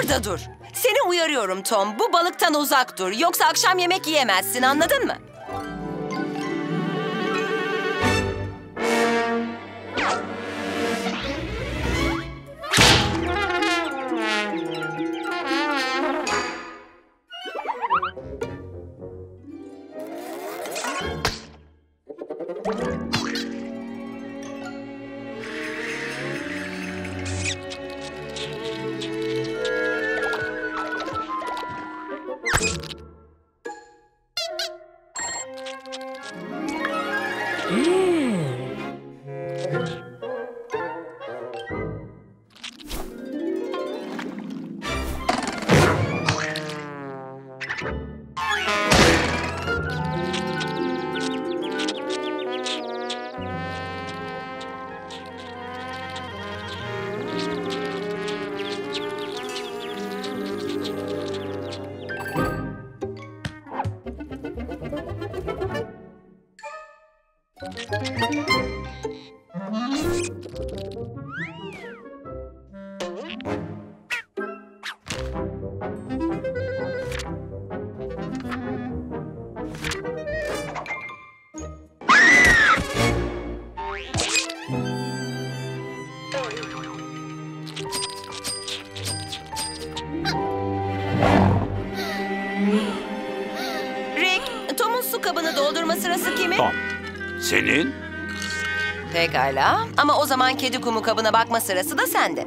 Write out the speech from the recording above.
Burada dur. Seni uyarıyorum Tom. Bu balıktan uzak dur. Yoksa akşam yemek yiyemezsin anladın mı? Mmm. Rick, Tom'un su kabını doldurma sırası kimin? Tom. Senin? Pekala. Ama o zaman kedi kumu kabına bakma sırası da sende.